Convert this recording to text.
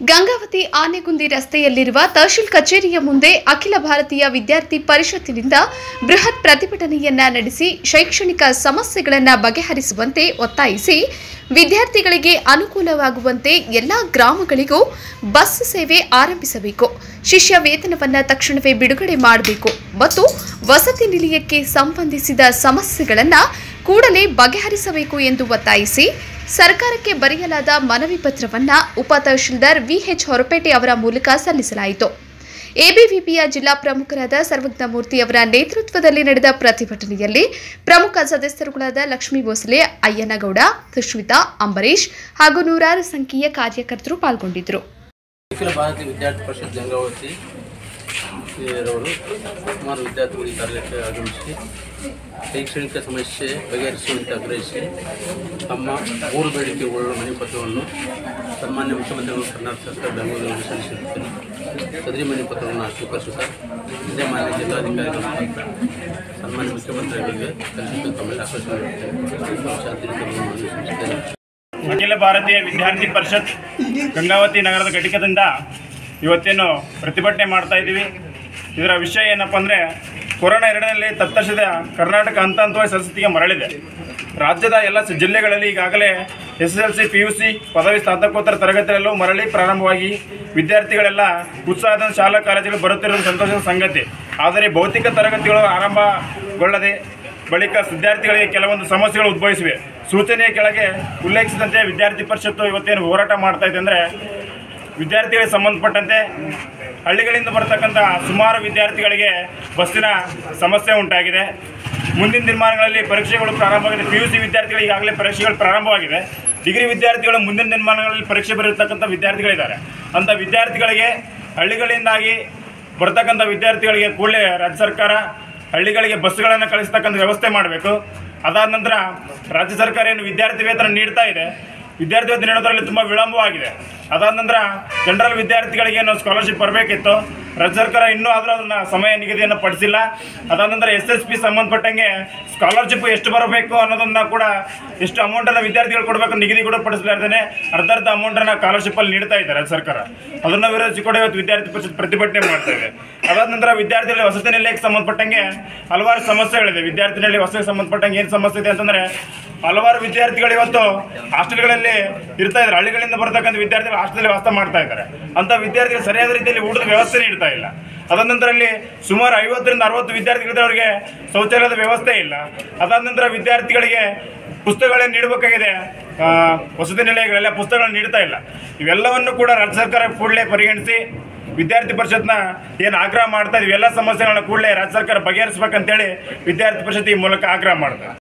ಗಂಗಾವತಿ ಆನೆಗುಂದಿ ರಸ್ತೆಯಲ್ಲಿರುವ ತಹಶೀಲ್ ಕಚೇರಿಯ ಮುಂದೆ ಅಖಿಲ ಭಾರತೀಯ ವಿದ್ಯಾರ್ಥಿ ಪರಿಷತ್ತಿನಿಂದ ಬೃಹತ್ ಪ್ರತಿಭಟನೆಯನ್ನ ನಡೆಸಿ ಶೈಕ್ಷಣಿಕ ಸಮಸ್ಯೆಗಳನ್ನು ಬಗೆಹರಿಸುವಂತೆ ಒತ್ತಾಯಿಸಿ ವಿದ್ಯಾರ್ಥಿಗಳಿಗೆ ಅನುಕೂಲವಾಗುವಂತೆ ಎಲ್ಲಾ ಗ್ರಾಮಗಳಿಗೂ ಬಸ್ ಸೇವೆ ಆರಂಭಿಸಬೇಕು. ಶಿಷ್ಯ ವೇತನವನ್ನ ತಕ್ಷಣವೇ ಬಿಡುಗಡೆ ಮಾಡಬೇಕು ಮತ್ತು ವಸತಿ ನಿಲಯಕ್ಕೆ ಸಂಬಂಧಿಸಿದ ಸಮಸ್ಯೆಗಳನ್ನು ಕೂಡಲೇ ಬಗೆಹರಿಸಬೇಕು ಎಂದು ಒತ್ತಾಯಿಸಿ ಸರ್ಕಾರಕ್ಕೆ ಬರೆಯಲಾದ ಮನವಿ ಪತ್ರವನ್ನ ಉಪ ತಹಶೀಲ್ದಾರ್ ವಿಎಚ್ ಹೊರಪೇಟೆ ಅವರ ಮೂಲಕ ಸಲ್ಲಿಸಲಾಯಿತು. ಎಬಿವಿಪಿಯ ಜಿಲ್ಲಾ ಪ್ರಮುಖರಾದ ಸರ್ವಜ್ಞ ಮೂರ್ತಿ ಅವರ ನೇತೃತ್ವದಲ್ಲಿ ನಡೆದ ಪ್ರತಿಭಟನೆಯಲ್ಲಿ ಪ್ರಮುಖ ಸದಸ್ಯರುಗಳಾದ ಲಕ್ಷ್ಮೀ ಭೋಸಲೆ, ಅಯ್ಯನಗೌಡ, ಸುಶ್ಮಿತಾ ಅಂಬರೀಶ್ ಹಾಗೂ ನೂರಾರು ಸಂಖ್ಯೆಯ ಕಾರ್ಯಕರ್ತರು ಪಾಲ್ಗೊಂಡಿದ್ದರು. ರವರು ಸುಮಾರು ವಿದ್ಯಾರ್ಥಿಗಳು ಈ ಕಾರ್ಯಕ್ಕೆ ಆಗಮಿಸಿ, ಶೈಕ್ಷಣಿಕ ಸಮಸ್ಯೆ ಬಗೆಹರಿಸುವಂತೆ ಆಗ್ರಹಿಸಿ, ತಮ್ಮ ಮೂರು ಬೇಡಿಕೆಗಳ ಮನೆ ಪತ್ರವನ್ನು ಸನ್ಮಾನ್ಯ ಮುಖ್ಯಮಂತ್ರಿಗಳು ಕರ್ನಾಟಕ ಸರ್ಕಾರ ಬೆಂಗಳೂರಿನಲ್ಲಿ ಸಲ್ಲಿಸಿರುತ್ತೇನೆ. ಸದರಿ ಮನೆ ಪತ್ರವನ್ನು ಸ್ವೀಕರಿಸುತ್ತಾ ಇದೇ ಮಾನ್ಯ ಜಿಲ್ಲಾಧಿಕಾರಿಗಳು ಸನ್ಮಾನ್ಯ ಮುಖ್ಯಮಂತ್ರಿಗಳಿಗೆ ಸಲ್ಲಿಸುತ್ತ ತಮ್ಮಲ್ಲಿ ಅಖಿಲ ಭಾರತೀಯ ವಿದ್ಯಾರ್ಥಿ ಪರಿಷತ್ ಗಂಗಾವತಿ ನಗರದ ಘಟಕದಿಂದ ಇವತ್ತೇನು ಪ್ರತಿಭಟನೆ ಮಾಡ್ತಾ ಇದ್ದೀವಿ. ಇದರ ವಿಷಯ ಏನಪ್ಪ ಅಂದರೆ, ಕೊರೋನಾ ಎರಡರಲ್ಲಿ ತತ್ತರಿಸಿದ ಕರ್ನಾಟಕ ಹಂತ ಹಂತವಾಗಿ ಸಂಸ್ಕೃತಿಗೆ ಮರಳಿದೆ. ರಾಜ್ಯದ ಎಲ್ಲ ಜಿಲ್ಲೆಗಳಲ್ಲಿ ಈಗಾಗಲೇ S S L C P U C, ಪದವಿ ಸ್ನಾತಕೋತ್ತರ ತರಗತಿಯಲ್ಲೂ ಮರಳಿ ಪ್ರಾರಂಭವಾಗಿ ವಿದ್ಯಾರ್ಥಿಗಳೆಲ್ಲ ಉತ್ಸಾಹದ ಶಾಲಾ ಕಾಲೇಜುಗಳು ಬರುತ್ತಿರುವುದು ಸಂತೋಷದ ಸಂಗತಿ. ಆದರೆ ಭೌತಿಕ ತರಗತಿಗಳು ಆರಂಭಗೊಳ್ಳದೆ ಬಳಿಕ ವಿದ್ಯಾರ್ಥಿಗಳಿಗೆ ಕೆಲವೊಂದು ಸಮಸ್ಯೆಗಳು ಉದ್ಭವಿಸಿವೆ. ಸೂಚನೆಯ ಕೆಳಗೆ ಉಲ್ಲೇಖಿಸಿದಂತೆ ವಿದ್ಯಾರ್ಥಿ ಪರಿಷತ್ತು ಇವತ್ತೇನು ಹೋರಾಟ ಮಾಡ್ತಾ ಇದೆ ಅಂದರೆ ವಿದ್ಯಾರ್ಥಿಗಳಿಗೆ ಸಂಬಂಧಪಟ್ಟಂತೆ ಹಳ್ಳಿಗಳಿಂದ ಬರ್ತಕ್ಕಂಥ ಸುಮಾರು ವಿದ್ಯಾರ್ಥಿಗಳಿಗೆ ಬಸ್ಸಿನ ಸಮಸ್ಯೆ ಉಂಟಾಗಿದೆ. ಮುಂದಿನ ದಿನಮಾನಗಳಲ್ಲಿ ಪರೀಕ್ಷೆಗಳು ಪ್ರಾರಂಭವಾಗಿದೆ. ಪಿ ಯು ಸಿ ವಿದ್ಯಾರ್ಥಿಗಳು ಈಗಾಗಲೇ ಪರೀಕ್ಷೆಗಳು ಪ್ರಾರಂಭವಾಗಿದೆ ಡಿಗ್ರಿ ವಿದ್ಯಾರ್ಥಿಗಳು ಮುಂದಿನ ದಿನಮಾನಗಳಲ್ಲಿ ಪರೀಕ್ಷೆ ಬರೆಯತಕ್ಕಂಥ ವಿದ್ಯಾರ್ಥಿಗಳಿದ್ದಾರೆ. ಅಂಥ ವಿದ್ಯಾರ್ಥಿಗಳಿಗೆ ಹಳ್ಳಿಗಳಿಂದಾಗಿ ಬರ್ತಕ್ಕಂಥ ವಿದ್ಯಾರ್ಥಿಗಳಿಗೆ ಕೂಡಲೇ ರಾಜ್ಯ ಸರ್ಕಾರ ಹಳ್ಳಿಗಳಿಗೆ ಬಸ್ಗಳನ್ನು ಕಳಿಸ್ತಕ್ಕಂಥ ವ್ಯವಸ್ಥೆ ಮಾಡಬೇಕು. ಅದಾದ ನಂತರ ರಾಜ್ಯ ಸರ್ಕಾರ ಏನು ವಿದ್ಯಾರ್ಥಿ ವೇತನ ನೀಡ್ತಾ ಇದೆ. ವಿದ್ಯಾರ್ಥಿ ವೇತನ ನೀಡೋದ್ರಲ್ಲಿ ತುಂಬ ವಿಳಂಬವಾಗಿದೆ. ಅದಾದ ನಂತರ ಜನರಲ್ ವಿದ್ಯಾರ್ಥಿಗಳಿಗೆ ಏನು ಸ್ಕಾಲರ್ಶಿಪ್ ಬರಬೇಕಿತ್ತು. ರಾಜ್ಯ ಸರ್ಕಾರ ಇನ್ನೂ ಆದರೂ ಅದನ್ನು ಸಮಯ ನಿಗದಿಯನ್ನು ಪಡಿಸಿಲ್ಲ. ಅದಾದ ನಂತರ ಎಸ್ ಎಸ್ ಪಿ ಸಂಬಂಧಪಟ್ಟಂಗೆ ಸ್ಕಾಲರ್ಶಿಪ್ ಎಷ್ಟು ಬರಬೇಕು ಅನ್ನೋದನ್ನ ಕೂಡ ಎಷ್ಟು ಅಮೌಂಟನ್ನು ವಿದ್ಯಾರ್ಥಿಗಳು ಕೊಡಬೇಕು ನಿಗದಿ ಕೂಡ ಪಡಿಸಲಾರ್ದೇನೆ ಅರ್ಧ ಅರ್ಧ ಅಮೌಂಟನ್ನು ಸ್ಕಾಲರ್ಶಿಪ್ಪಲ್ಲಿ ನೀಡ್ತಾ ಇದ್ದಾರೆ ರಾಜ್ಯ ಸರ್ಕಾರ. ಅದನ್ನು ವಿರೋಧಿಸಿ ಕೂಡ ಇವತ್ತು ವಿದ್ಯಾರ್ಥಿ ಪರಿಷತ್ ಪ್ರತಿಭಟನೆ ಮಾಡ್ತಾ ಇದೆ. ಅದಾದ ನಂತರ ವಿದ್ಯಾರ್ಥಿಗಳ ವಸತಿ ನಿಲಯಕ್ಕೆ ಸಂಬಂಧಪಟ್ಟಂಗೆ ಹಲವಾರು ಸಮಸ್ಯೆಗಳಿದೆ. ವಿದ್ಯಾರ್ಥಿ ನಿಲಯ ವಸತಿಗೆ ಸಂಬಂಧಪಟ್ಟಂಗೆ ಏನು ಸಮಸ್ಯೆ ಇದೆ ಅಂತಂದರೆ ಹಲವಾರು ವಿದ್ಯಾರ್ಥಿಗಳು ಇವತ್ತು ಹಾಸ್ಟೆಲ್ಗಳಲ್ಲಿ ಇರ್ತಾ ಇದ್ದಾರೆ. ಹಳ್ಳಿಗಳಿಂದ ಬರ್ತಕ್ಕಂಥ ವಿದ್ಯಾರ್ಥಿಗಳು ಹಾಸ್ಟೆಲ್ ವಾಸ ಮಾಡ್ತಾ ಇದ್ದಾರೆ. ಅಂತ ವಿದ್ಯಾರ್ಥಿಗಳು ಸರಿಯಾದ ರೀತಿಯಲ್ಲಿ ಊಟದ ವ್ಯವಸ್ಥೆ ನೀಡ್ತಾ ಇಲ್ಲ. ಅದಾದ ನಂತರ ಅಲ್ಲಿ ಸುಮಾರು ಐವತ್ತರಿಂದ ಅರವತ್ತು ವಿದ್ಯಾರ್ಥಿಗಳಿದ್ರೆ ಅವರಿಗೆ ಶೌಚಾಲಯದ ವ್ಯವಸ್ಥೆ ಇಲ್ಲ. ಅದಾದ ನಂತರ ವಿದ್ಯಾರ್ಥಿಗಳಿಗೆ ಪುಸ್ತಕಗಳೇ ನೀಡಬೇಕಾಗಿದೆ. ವಸತಿ ನಿಲಯಗಳೆಲ್ಲ ಪುಸ್ತಕಗಳನ್ನು ನೀಡ್ತಾ ಇಲ್ಲ. ಇವೆಲ್ಲವನ್ನು ಕೂಡ ರಾಜ್ಯ ಸರ್ಕಾರ ಕೂಡಲೇ ಪರಿಗಣಿಸಿ ವಿದ್ಯಾರ್ಥಿ ಪರಿಷತ್ನ ಏನು ಆಗ್ರಹ ಮಾಡ್ತಾ ಇದೆ ಎಲ್ಲ ಸಮಸ್ಯೆಗಳನ್ನ ಕೂಡಲೇ ರಾಜ್ಯ ಸರ್ಕಾರ ಬಗೆಹರಿಸ್ಬೇಕಂತೇಳಿ ವಿದ್ಯಾರ್ಥಿ ಪರಿಷತ್ ಈ ಮೂಲಕ ಆಗ್ರಹ ಮಾಡ್ತಾರೆ